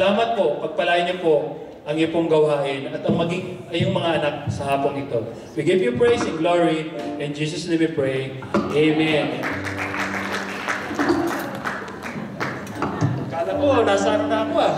Salamat po, pagpalain niyo po ang iyong gawain at ang maging ayong mga anak sa hapong ito. We give you praise and glory. In Jesus' name we pray. Amen. Kala ko, nasaan na ako ah.